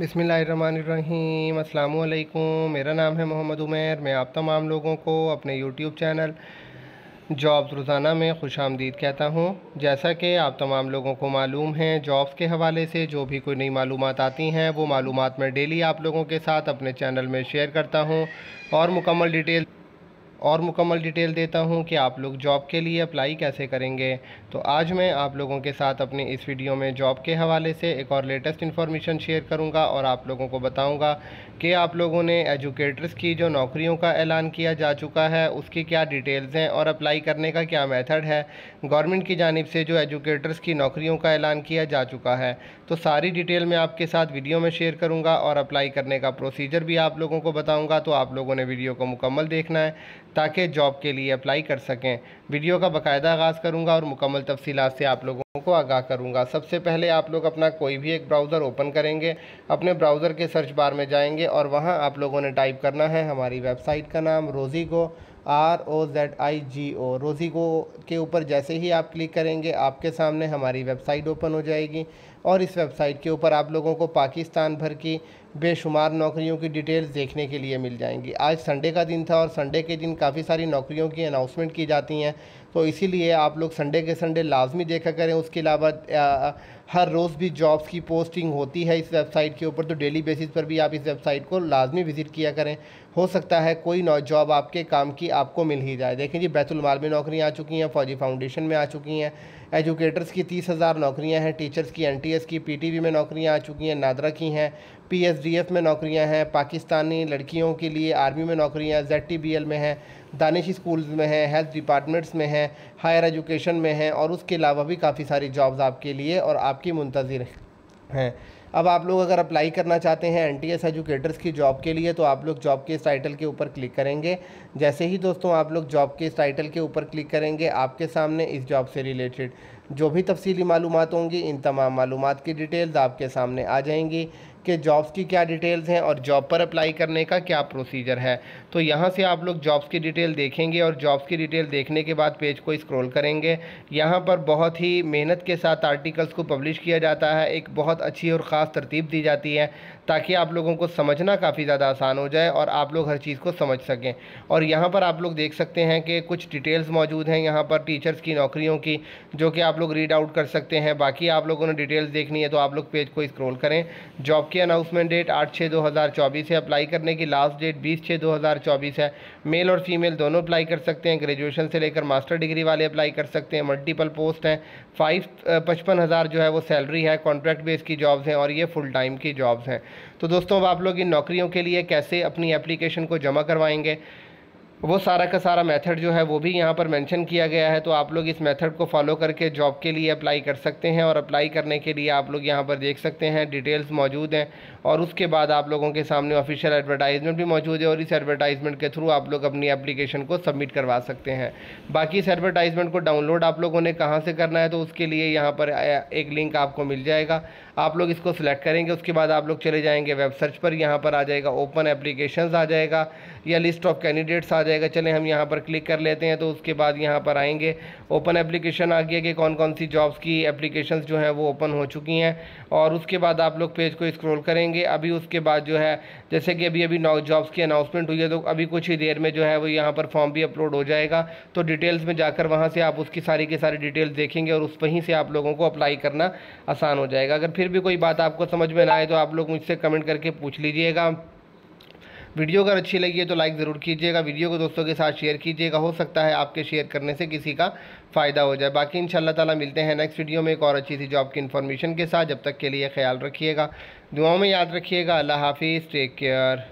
बिसमीम अल्लाम मेरा नाम है मोहम्मद उमैर। मैं आप तमाम लोगों को अपने यूट्यूब चैनल जॉब्स रोज़ाना में खुश आमदीद कहता हूँ। जैसा कि आप तमाम लोगों को मालूम है, जॉब्स के हवाले से जो भी कोई नई मालूम आती हैं, वो मालूम मैं डेली आप लोगों के साथ अपने चैनल में शेयर करता हूँ। और मुकम्मल डिटेल और मुकम्मल डिटेल देता हूँ कि आप लोग जॉब के लिए अप्लाई कैसे करेंगे। तो आज मैं आप लोगों के साथ अपनी इस वीडियो में जॉब के हवाले से एक और लेटेस्ट इन्फॉर्मेशन शेयर करूँगा और आप लोगों को बताऊँगा कि आप लोगों ने एजुकेटर्स की जो नौकरियों का ऐलान किया जा चुका है, उसकी क्या डिटेल्स हैं और अप्लाई करने का क्या मेथड है। गवर्नमेंट की जानब से जो एजुकेटर्स की नौकरियों का ऐलान किया जा चुका है तो सारी डिटेल मैं आपके साथ वीडियो में शेयर करूँगा और अप्लाई करने का प्रोसीजर भी आप लोगों को बताऊँगा तो आप लोगों ने वीडियो को मुकम्मल देखना है। ताकि जॉब के लिए अप्लाई कर सकें। वीडियो का बाकायदा आगाज़ करूँगा और मुकम्मल तफसीत से आप लोगों को आगाह करूँगा। सबसे पहले आप लोग अपना कोई भी एक ब्राउज़र ओपन करेंगे, अपने ब्राउज़र के सर्च बार में जाएँगे और वहाँ आप लोगों ने टाइप करना है हमारी वेबसाइट का नाम रोज़ी को आर ओ जेड आई जी ओ रोज़ी को के ऊपर जैसे ही आप क्लिक करेंगे, आपके सामने हमारी वेबसाइट ओपन हो जाएगी और इस वेबसाइट के ऊपर आप लोगों को पाकिस्तान भर की बेशुमार नौकरियों की डिटेल्स देखने के लिए मिल जाएँगी। आज संडे का दिन था और संडे के दिन काफ़ी सारी नौकरियों की अनाउंसमेंट की जाती हैं। तो इसीलिए आप लोग संडे के संडे लाजमी देखा करें। उसके अलावा हर रोज़ भी जॉब्स की पोस्टिंग होती है इस वेबसाइट के ऊपर तो डेली बेसिस पर भी आप इस वेबसाइट को लाजमी विज़िट किया करें। हो सकता है कोई नौ जॉब आपके काम की आपको मिल ही जाए। देखें जी बैतुलमाल में नौकरियाँ आ चुकी हैं, फौजी फाउंडेशन में आ चुकी हैं एजुकेटर्स की तीस हज़ार नौकरियाँ हैं टीचर्स की एनटीएस की पीटीबी में नौकरियाँ आ चुकी हैं, नादरा की हैं पीएसडीएफ में नौकरियाँ हैं, पाकिस्तानी लड़कियों के लिए आर्मी में नौकरियाँ जेड में हैं। दानिश स्कूल्स में हैं हेल्थ डिपार्टमेंट्स में हैं हायर एजुकेशन में हैं और उसके अलावा भी काफ़ी सारी जॉब्स आपके लिए और आपकी मुंतज़र हैं। अब आप लोग अगर अप्लाई करना चाहते हैं एन टी एस एजुकेटर्स की जॉब के लिए तो आप लोग जॉब के इस टाइटल के ऊपर क्लिक करेंगे। जैसे ही दोस्तों आप लोग जॉब के इस टाइटल के ऊपर क्लिक करेंगे, आपके सामने इस जॉब से रिलेटेड जो भी तफसीली मालूम होंगी, इन तमाम मालूम की डिटेल्स आपके सामने आ जाएँगी। कि जॉब्स की क्या डिटेल्स हैं और जॉब पर अप्लाई करने का क्या प्रोसीजर है। तो यहाँ से आप लोग जॉब्स की डिटेल देखेंगे और जॉब्स की डिटेल देखने के बाद पेज को स्क्रॉल करेंगे। यहाँ पर बहुत ही मेहनत के साथ आर्टिकल्स को पब्लिश किया जाता है। एक बहुत अच्छी और ख़ास तरतीब दी जाती है ताकि आप लोगों को समझना काफ़ी ज़्यादा आसान हो जाए और आप लोग हर चीज़ को समझ सकें। और यहाँ पर आप लोग देख सकते हैं कि कुछ डिटेल्स मौजूद हैं यहाँ पर टीचर्स की, नौकरियों की, जो कि आप लोग रीड आउट कर सकते हैं। बाकी आप लोगों ने डिटेल्स देखनी है तो आप लोग पेज को स्क्रॉल करें। जॉब की अनाउंसमेंट डेट आठ छः दो हज़ार चौबीस है। अप्लाई करने की लास्ट डेट बीस छः दो हज़ार चौबीस है। मेल और फीमेल दोनों अप्लाई कर सकते हैं। ग्रेजुएशन से लेकर मास्टर डिग्री वाले अप्लाई कर सकते हैं। मल्टीपल पोस्ट हैं। फाइव पचपन हज़ार जो है वो सैलरी है। कॉन्ट्रैक्ट बेस की जॉब्स हैं और ये फुल टाइम की जॉब्स हैं। तो दोस्तों, अब आप लोग इन नौकरियों के लिए कैसे अपनी एप्लीकेशन को जमा करवाएँगे? वो सारा का सारा मेथड जो है वो भी यहाँ पर मेंशन किया गया है तो आप लोग इस मेथड को फॉलो करके जॉब के लिए अप्लाई कर सकते हैं और अप्लाई करने के लिए आप लोग यहाँ पर देख सकते हैं, डिटेल्स मौजूद हैं और उसके बाद आप लोगों के सामने ऑफिशियल एडवर्टाइजमेंट भी मौजूद है और इस एडवर्टाइजमेंट के थ्रू आप लोग अपनी एप्लीकेशन को सबमिट करवा सकते हैं। बाकी इस एडवर्टाइजमेंट को डाउनलोड आप लोगों ने कहाँ से करना है तो उसके लिए यहाँ पर एक लिंक आपको मिल जाएगा। आप लोग इसको सिलेक्ट करेंगे, उसके बाद आप लोग चले जाएँगे वेब सर्च पर, यहाँ पर आ जाएगा ओपन एप्लीकेशन आ जाएगा, या लिस्ट ऑफ़ कैंडिडेट्स आ जाएगा। चले, हम यहाँ पर क्लिक कर लेते हैं तो उसके बाद यहाँ पर आएँगे। ओपन एप्लीकेशन आ गया कि कौन कौन सी जॉब्स की एप्लीकेशन जो हैं वो ओपन हो चुकी हैं। और उसके बाद आप लोग पेज को स्क्रॉल करेंगे। अभी उसके बाद जो है, जैसे कि अभी अभी जॉब्स की अनाउंसमेंट हुई है तो अभी कुछ ही देर में जो है वो यहाँ पर फॉर्म भी अपलोड हो जाएगा। तो डिटेल्स में जाकर वहाँ से आप उसकी सारी की सारी डिटेल्स देखेंगे और उस वहीं से आप लोगों को अप्लाई करना आसान हो जाएगा। अगर फिर भी कोई बात आपको समझ में ना आए तो आप लोग मुझसे कमेंट करके पूछ लीजिएगा। वीडियो अगर अच्छी लगी है तो लाइक ज़रूर कीजिएगा। वीडियो को दोस्तों के साथ शेयर कीजिएगा। हो सकता है आपके शेयर करने से किसी का फ़ायदा हो जाए। बाकी इन ताला मिलते हैं नेक्स्ट वीडियो में एक और अच्छी सी जॉब की इन्फॉर्मेशन के साथ। जब तक के लिए ख्याल रखिएगा। दुआओं में याद रखिएगा। अल्लाह हाफिज़। Take care